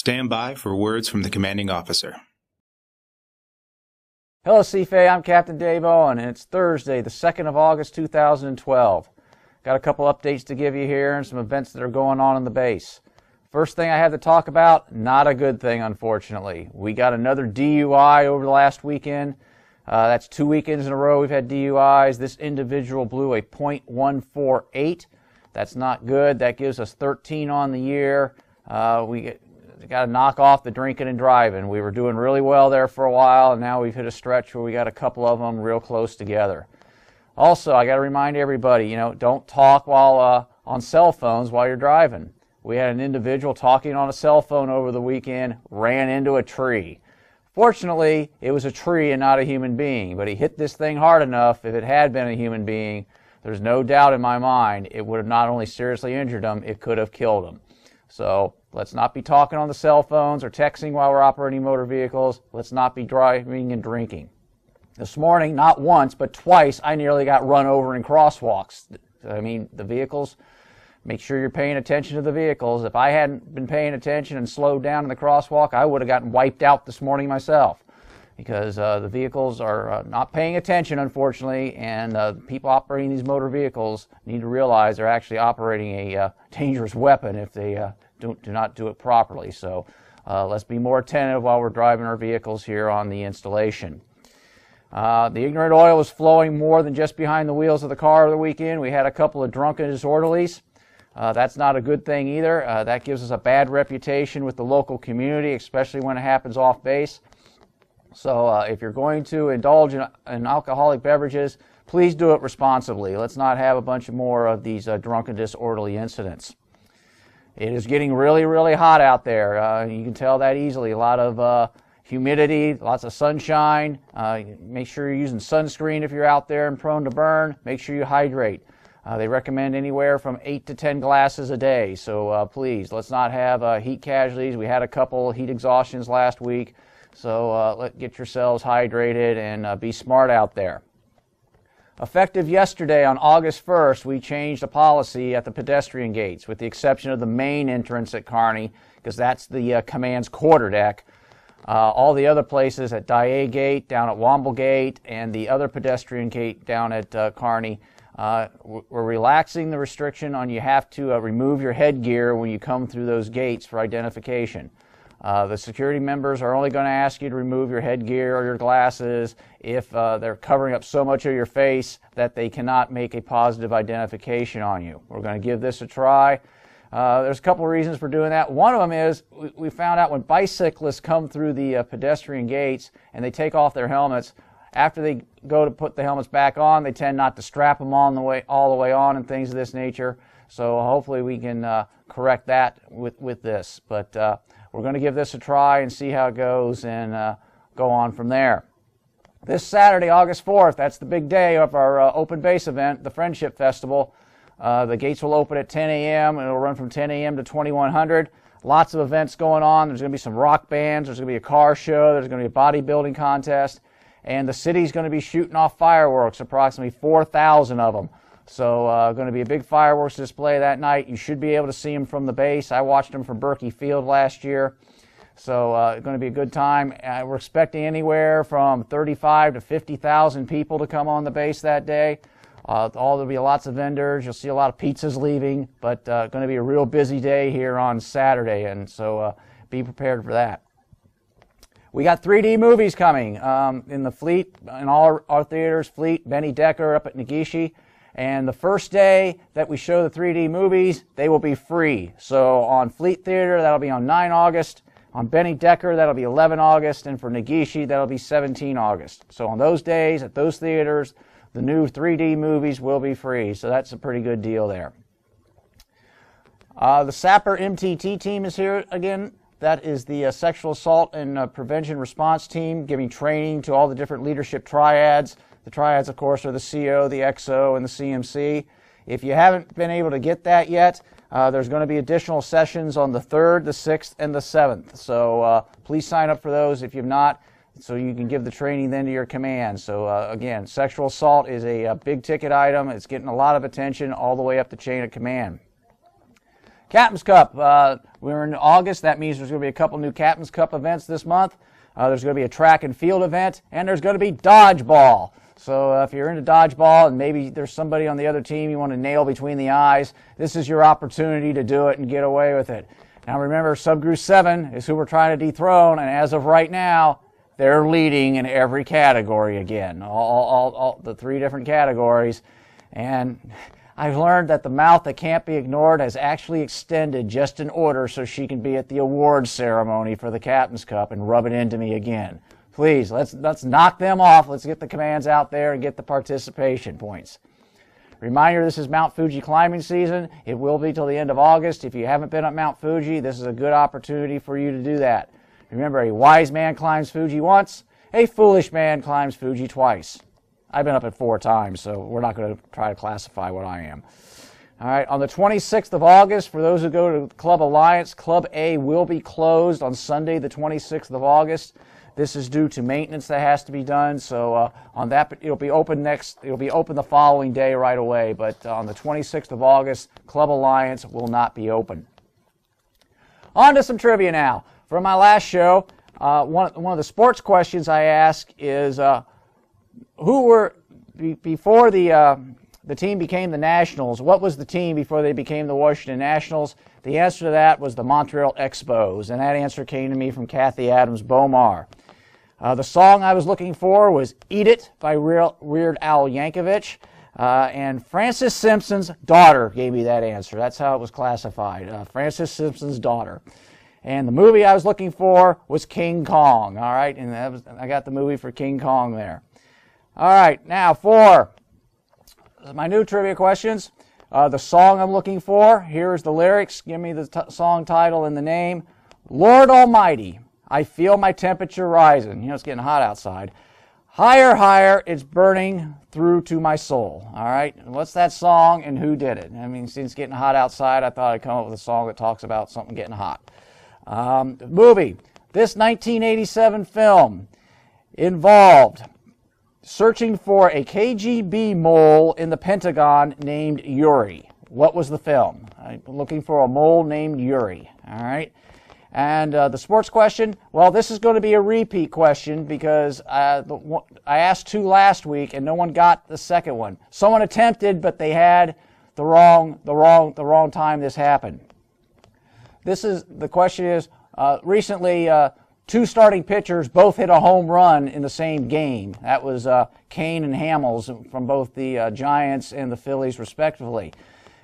Stand by for words from the commanding officer. Hello, CFAY. I'm Captain Dave Owen, and it's Thursday, the 2nd of August, 2012. Got a couple updates to give you here and some events that are going on in the base. First thing I have to talk about, not a good thing, unfortunately. We got another DUI over the last weekend. Uh, that's two weekends in a row we've had DUIs. This individual blew a .148. That's not good. That gives us 13 on the year. Uh, we got to knock off the drinking and driving. We were doing really well there for a while, and now we've hit a stretch where we got a couple of them real close together. Also, I got to remind everybody, you know, don't talk while uh, on cell phones while you're driving. We had an individual talking on a cell phone over the weekend, ran into a tree. Fortunately, it was a tree and not a human being, but he hit this thing hard enough. If it had been a human being, there's no doubt in my mind it would have not only seriously injured him, it could have killed him. So let's not be talking on the cell phones or texting while we're operating motor vehicles. Let's not be driving and drinking. This morning, not once, but twice, I nearly got run over in crosswalks. I mean, the vehicles, make sure you're paying attention to the vehicles. If I hadn't been paying attention and slowed down in the crosswalk, I would have gotten wiped out this morning myself because uh, the vehicles are uh, not paying attention, unfortunately, and uh, people operating these motor vehicles need to realize they're actually operating a uh, dangerous weapon if they uh, do, do, not do it properly. So uh, let's be more attentive while we're driving our vehicles here on the installation. the ignorant oil was flowing more than just behind the wheels of the car the weekend. We had a couple of drunken disorderlies. that's not a good thing either. that gives us a bad reputation with the local community, especially when it happens off base. So uh, if you're going to indulge in, in, alcoholic beverages, please do it responsibly. Let's not have a bunch more of these uh, drunken disorderly incidents. It is getting really, really hot out there. Uh, you can tell that easily. A lot of uh, humidity, lots of sunshine. Uh, make sure you're using sunscreen if you're out there and prone to burn. Make sure you hydrate. Uh, they recommend anywhere from 8 to 10 glasses a day. So please, let's not have heat casualties. We had a couple heat exhaustions last week. So uh, let, get yourselves hydrated and uh, be smart out there. Effective yesterday on August 1st, we changed the policy at the pedestrian gates, with the exception of the main entrance at Kearney, because that's the uh, command's quarterdeck. Uh, all the other places at Daiei Gate, down at Womble Gate, and the other pedestrian gate down at uh, Kearney, uh, we're relaxing the restriction on you have to uh, remove your headgear when you come through those gates for identification. Uh, the security members are only going to ask you to remove your headgear or your glasses if uh, they're covering up so much of your face that they cannot make a positive identification on you. We're going to give this a try. Uh, there's a couple of reasons for doing that. One of them is we, we found out when bicyclists come through the uh, pedestrian gates and they take off their helmets, after they go to put the helmets back on, they tend not to strap them on the way all the way on and things of this nature. So hopefully we can uh, correct that with with this. But uh, we're going to give this a try and see how it goes and uh, go on from there. This Saturday, August 4th, that's the big day of our uh, open base event, the Friendship Festival. Uh, the gates will open at 10 a.m. and it'll run from 10 a.m. to 2100. Lots of events going on. There's going to be some rock bands. There's going to be a car show. There's going to be a bodybuilding contest. And the city's going to be shooting off fireworks, approximately 4,000 of them. So, uh, going to be a big fireworks display that night. You should be able to see them from the base. I watched them from Berkey Field last year. So, uh, going to be a good time. Uh, we're expecting anywhere from 35 to 50,000 people to come on the base that day. Uh, all there'll be lots of vendors. You'll see a lot of pizzas leaving, but uh, going to be a real busy day here on Saturday, and so uh, be prepared for that. We got 3D movies coming um, in the fleet, in all our, theaters. Fleet, Benny Decker up at Negishi. And the first day that we show the 3D movies, they will be free. So on Fleet Theater, that'll be on 9 August. On Benny Decker, that'll be 11 August. And for Negishi, that'll be 17 August. So on those days, at those theaters, the new 3D movies will be free. So that's a pretty good deal there. Uh, the SAPR MTT team is here again. That is the uh, Sexual Assault and uh, Prevention Response Team, giving training to all the different leadership triads the triads, of course, are the CO, the XO, and the CMC. If you haven't been able to get that yet, uh, there's going to be additional sessions on the 3rd, the 6th, and the 7th. So uh, please sign up for those if you've not, so you can give the training then to your command. So uh, again, sexual assault is a, a big ticket item. It's getting a lot of attention all the way up the chain of command. Captain's Cup. Uh, we're in August. That means there's going to be a couple new Captain's Cup events this month. Uh, there's going to be a track and field event, and there's going to be dodgeball. So uh, if you're into dodgeball and maybe there's somebody on the other team you want to nail between the eyes, this is your opportunity to do it and get away with it. Now remember, Subgroup 7 is who we're trying to dethrone, and as of right now, they're leading in every category again, all, all, all the three different categories. And I've learned that the mouth that can't be ignored has actually extended just in order so she can be at the awards ceremony for the Captain's Cup and rub it into me again. Please, let's, let's knock them off. Let's get the commands out there and get the participation points. Reminder, this is Mount Fuji climbing season. It will be till the end of August. If you haven't been up Mount Fuji, this is a good opportunity for you to do that. Remember, a wise man climbs Fuji once, a foolish man climbs Fuji twice. I've been up at four times, so we're not going to try to classify what I am. All right, on the 26th of August, for those who go to Club Alliance, Club A will be closed on Sunday, the 26th of August. This is due to maintenance that has to be done. So uh, on that, it'll be open next. It'll be open the following day right away. But uh, on the 26th of August, Club Alliance will not be open. On to some trivia now. For my last show, uh, one one of the sports questions I ask is uh, who were before the uh, the team became the Nationals. What was the team before they became the Washington Nationals? The answer to that was the Montreal Expos, and that answer came to me from Kathy Adams Bomar. Uh, the song I was looking for was Eat It by Weird Al Yankovic. Uh, and Francis Simpson's daughter gave me that answer. That's how it was classified. Uh, Francis Simpson's daughter. And the movie I was looking for was King Kong. All right, and was, I got the movie for King Kong there. All right, now for my new trivia questions. Uh, the song I'm looking for. Here's the lyrics. Give me the t- song title and the name. Lord Almighty, I feel my temperature rising. You know, it's getting hot outside. Higher, higher, it's burning through to my soul. All right? What's that song and who did it? I mean, since it's getting hot outside, I thought I'd come up with a song that talks about something getting hot. Um, movie. This 1987 film involved searching for a KGB mole in the Pentagon named Yuri. What was the film? I'm looking for a mole named Yuri. All right. And uh, the sports question, well, this is going to be a repeat question because uh, the, I asked two last week and no one got the second one. Someone attempted, but they had the wrong, the wrong, the wrong time this happened. This is the question is uh, recently uh, two starting pitchers both hit a home run in the same game. That was uh, Cain and Hamels from both the uh, Giants and the Phillies, respectively.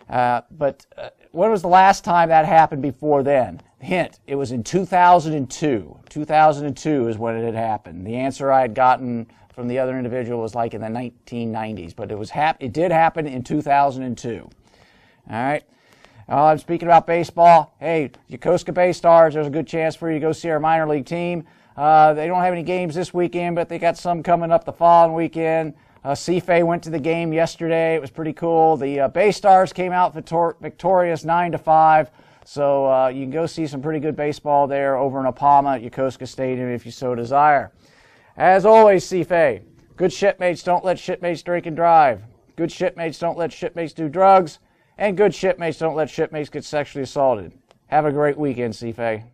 but when was the last time that happened before then? Hint, it was in 2002. 2002 is when it had happened. The answer I had gotten from the other individual was like in the 1990s, but it was hap- it did happen in 2002. All right. Uh, I'm speaking about baseball. Hey, Yokosuka Bay Stars, there's a good chance for you to go see our minor league team. Uh, they don't have any games this weekend, but they got some coming up the following weekend. Uh, CFAY went to the game yesterday. It was pretty cool. The uh, Bay Stars came out victor- victorious 9 to 5. So uh, you can go see some pretty good baseball there over in Oppama at Yokosuka Stadium if you so desire. As always, CFAY, good shipmates don't let shipmates drink and drive. Good shipmates don't let shipmates do drugs. And good shipmates don't let shipmates get sexually assaulted. Have a great weekend, CFAY.